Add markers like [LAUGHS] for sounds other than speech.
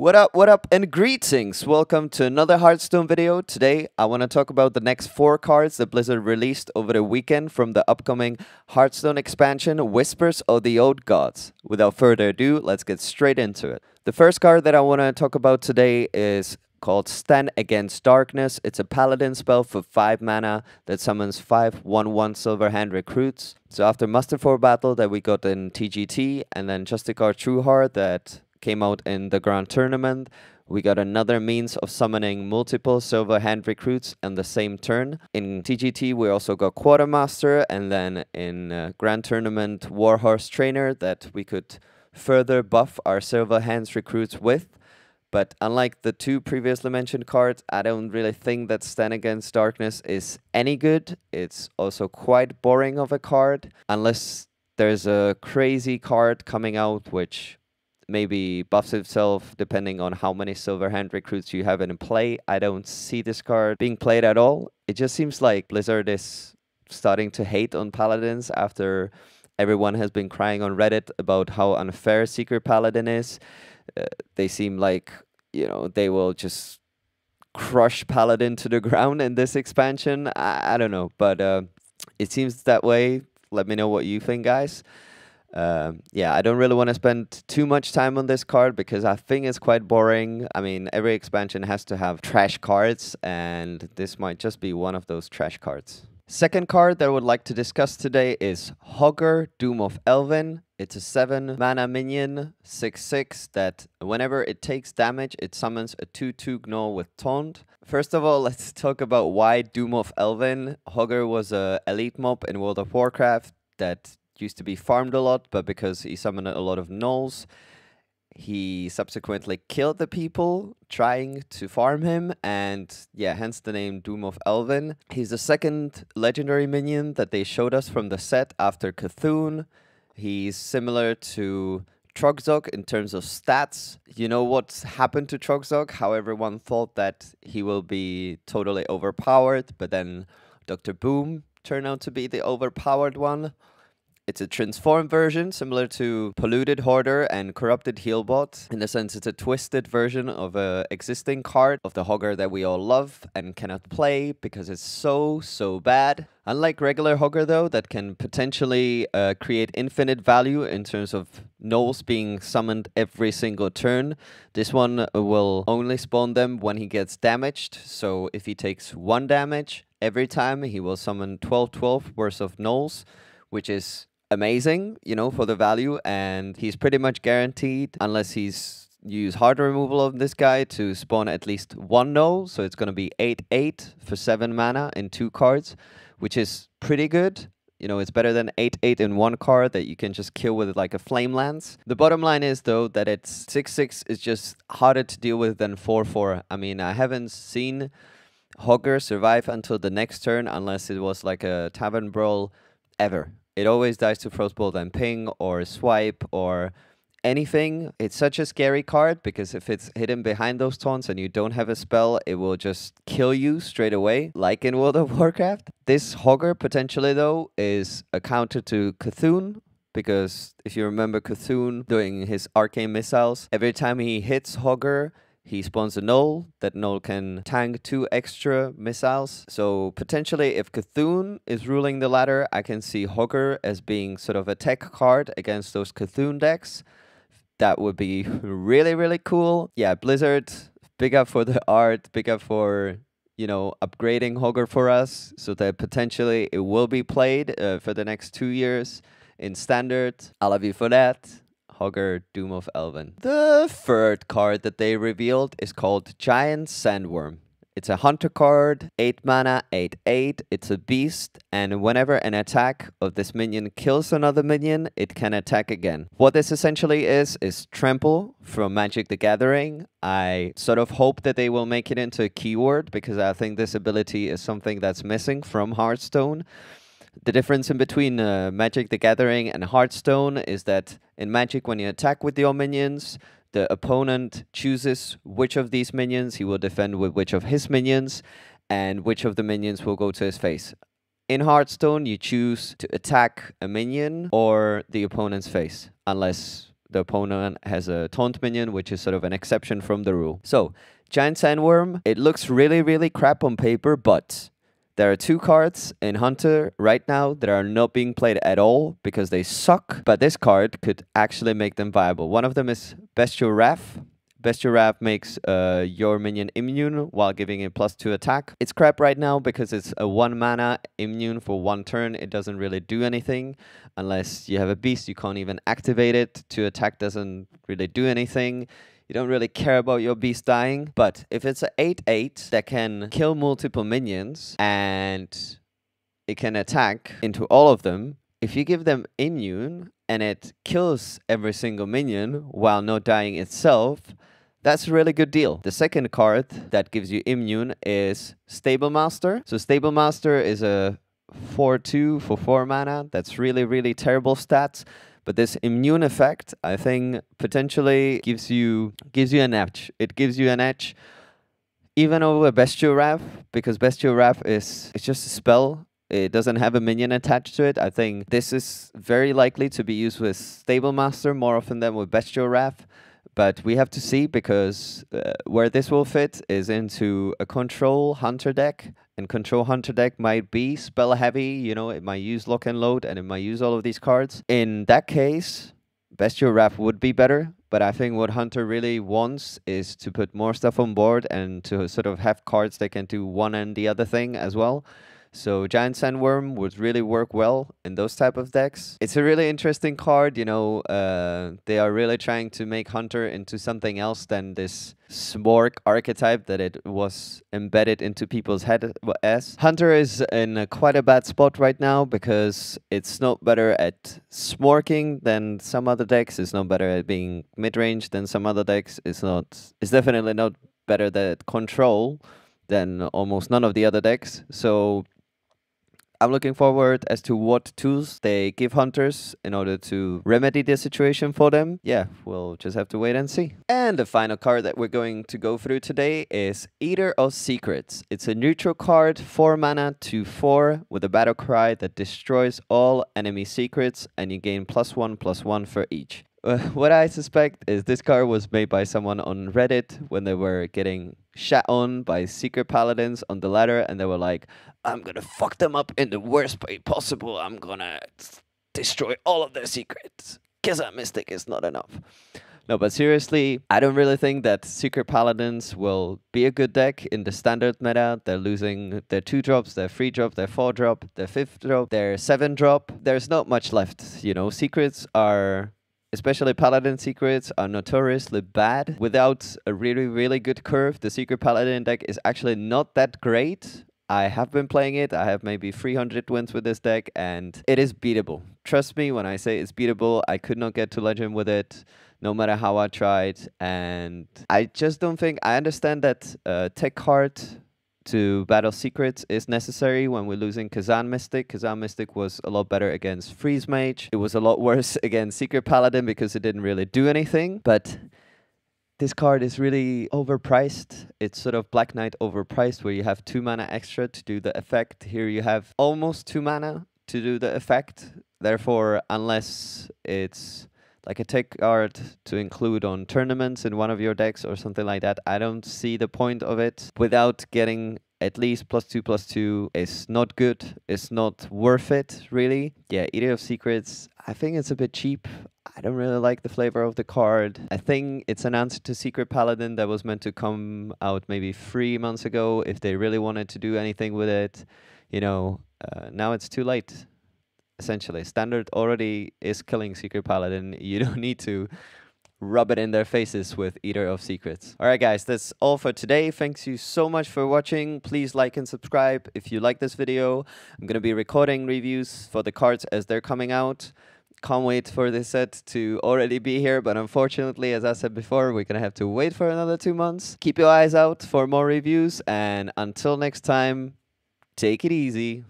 What up, what up, and greetings! Welcome to another Hearthstone video. Today, I want to talk about the next four cards that Blizzard released over the weekend from the upcoming Hearthstone expansion, Whispers of the Old Gods. Without further ado, let's get straight into it. The first card that I want to talk about today is called Stand Against Darkness. It's a paladin spell for 5 mana that summons 5 1-1 Silver Hand recruits. So after Muster for Battle that we got in TGT and then Justicar Trueheart that came out in the Grand Tournament. We got another means of summoning multiple Silver Hand recruits on the same turn. In TGT, we also got Quartermaster, and then in uh, Grand Tournament, Warhorse Trainer that we could further buff our Silver Hands recruits with. But unlike the two previously mentioned cards, I don't really think that Stand Against Darkness is any good. It's also quite boring of a card, unless there's a crazy card coming out which maybe buffs itself depending on how many silver hand recruits you have in play. I don't see this card being played at all. It just seems like Blizzard is starting to hate on paladins after everyone has been crying on Reddit about how unfair Secret Paladin is. Uh, they seem like, you know, they will just crush Paladin to the [LAUGHS] ground in this expansion. I, I don't know, but uh, it seems that way. Let me know what you think, guys. Um, yeah, I don't really want to spend too much time on this card because I think it's quite boring. I mean, every expansion has to have trash cards, and this might just be one of those trash cards. Second card that I would like to discuss today is Hogger, Doom of Elwynn. It's a 7 mana minion, 6-6, that whenever it takes damage, it summons a 2-2 Gnoll with Taunt. First of all, [LAUGHS] let's talk about why Doom of Elwynn. Hogger was a elite mob in World of Warcraft that used to be farmed a lot, but because he summoned a lot of gnolls, he subsequently killed the people trying to farm him, and yeah, hence the name Doom of Elwynn. He's the second legendary minion that they showed us from the set after Cthulhu. He's similar to Troggzor in terms of stats. You know what's happened to Troggzor? How everyone thought that he will be totally overpowered, but then Dr. Boom turned out to be the overpowered one. It's a transformed version similar to Polluted Hoarder and Corrupted Healbot. In a sense, it's a twisted version of a existing card of the Hogger that we all love and cannot play because it's so, so bad. Unlike regular Hogger though, that can potentially uh, create infinite value in terms of gnolls being summoned every single turn, this one will only spawn them when he gets damaged. So if he takes one damage every time, he will summon 12-12 worth of gnolls, which is amazing, you know, for the value, and he's pretty much guaranteed unless he's use hard removal of this guy to spawn at least one Gnoll. So it's going to be 8-8 for 7 mana in two cards, which is pretty good. You know, it's better than 8-8 in one card that you can just kill with like a Flame Lance. The bottom line is, though, that it's 6-6 is just harder to deal with than 4-4. I mean, I haven't seen Hogger survive until the next turn unless it was like a Tavern Brawl ever. It always dies to Frostbolt and Ping or Swipe or anything. It's such a scary card because if it's hidden behind those taunts and you don't have a spell, it will just kill you straight away, like in [LAUGHS] World of Warcraft. This Hogger potentially though is a counter to Cthulhu because if you remember Cthulhu doing his arcane missiles, every time he hits Hogger, he spawns a Gnoll. That Gnoll can tank two extra missiles. So potentially if Cthulhu is ruling the ladder, I can see Hogger as being sort of a tech card against those Cthulhu decks. That would be really, really cool. Yeah, Blizzard, big up for the [LAUGHS] art, big up for you know, upgrading Hogger for us so that potentially it will be played uh, for the next two years in standard. I love you for that. Hogger Doom of Elwynn. The third card that they revealed is called Giant Sandworm. It's a hunter card, 8 mana, 8 8. It's a beast, and whenever an attack of this minion kills another minion, it can attack again. What this essentially is, is Trample from Magic the Gathering. I sort of hope that they will make it into a keyword because I think this ability is something that's missing from Hearthstone. The difference in between uh, Magic the Gathering and Hearthstone is that in Magic, when you attack with your minions, the opponent chooses which of these minions he will defend with which of his minions, and which of the minions will go to his face. In Hearthstone, you choose to attack a minion or the opponent's face, unless the opponent has a taunt minion, which is sort of an exception from the rule. So, Giant Sandworm, it looks really, really crap on paper, but there are two cards in Hunter right now that are not being played at all because they suck, but this card could actually make them viable. One of them is Bestial Wrath. Bestial Wrath makes uh, your minion immune while giving it plus 2 attack. It's crap right now because it's a 1 mana immune for one turn. It doesn't really do anything. Unless you have a beast, you can't even activate it. 2 attack doesn't really do anything. You don't really care about your beast dying. But if it's an 8-8 that can kill multiple minions and it can attack into all of them, if you give them immune and it kills every single minion while not dying itself, that's a really good deal. The second card that gives you immune is Stable Master. So Stable Master is a 4-2 for 4 mana. That's really, really terrible stats. But this immune effect, I think, potentially gives you gives you an edge. It gives you an edge even over Bestial Wrath, because Bestial Wrath is it's just a spell. It doesn't have a minion attached to it. I think this is very likely to be used with Stable Master more often than with Bestial Wrath. But we have to see because uh, where this will fit is into a control hunter deck. And control hunter deck might be spell heavy, you know, it might use lock and load and it might use all of these cards. In that case, Bestial Wrath would be better. But I think what Hunter really wants is to put more stuff on board and to sort of have cards that can do one and the other thing as well. So Giant Sandworm would really work well in those type of decks. It's a really interesting card, you know, uh, they are really trying to make Hunter into something else than this SMOrc archetype that it was embedded into people's head as. Hunter is in a quite a bad spot right now because it's not better at SMOrcing than some other decks. It's not better at being mid-range than some other decks. It's not. It's definitely not better at control than almost none of the other decks. So I'm looking forward as to what tools they give hunters in order to remedy the situation for them. Yeah, we'll just have to wait and see. And the final card that we're going to go through today is Eater of Secrets. It's a neutral card, 4 mana, 2 4, with a battle cry that destroys all enemy secrets, and you gain plus 1 plus 1 for each. [LAUGHS] What I suspect is this card was made by someone on Reddit when they were getting shat on by secret paladins on the ladder, and they were like, I'm gonna fuck them up in the worst way possible. I'm gonna destroy all of their secrets. Kezan Mystic is not enough. No, but seriously, I don't really think that Secret Paladins will be a good deck in the standard meta. They're losing their 2 drops, their 3 drop, their 4 drop, their 5th drop, their 7 drop. There's not much left, you know. Secrets are especially paladin secrets are notoriously bad. Without a really, really good curve, the secret paladin deck is actually not that great. I have been playing it. I have maybe 300 wins with this deck, and it is beatable. Trust me when I say it's beatable. I could not get to legend with it, no matter how I tried. And I just don't think I understand that uh, tech card to battle secrets is necessary when we're losing Kezan Mystic. Kezan Mystic was a lot better against Freeze Mage. It was a lot [LAUGHS] worse against Secret Paladin because it didn't really do anything. But this card is really overpriced. It's sort of Black Knight overpriced where you have two mana extra to do the effect. Here you have almost two mana to do the effect. Therefore, unless it's like a tech card to include on tournaments in one of your decks or something like that, I don't see the point of it without getting at least plus two plus two is not good. It's not worth it, really. Yeah, Eater of Secrets, I think it's a bit cheap. I don't really like the flavor of the card. I think it's an answer to Secret Paladin that was meant to come out maybe three months ago if they really wanted to do anything with it. You know, uh, now it's too late, essentially. Standard already is killing Secret Paladin. [LAUGHS] You don't need to rub it in their faces with Eater of Secrets. Alright guys, that's all for today. Thanks you so much for watching. Please like and subscribe if you like this video. I'm going to be recording reviews for the cards as they're coming out. Can't wait for this set to already be here, but unfortunately, as I said before, we're gonna have to wait for another two months. Keep your eyes out for more reviews, and until next time, take it easy.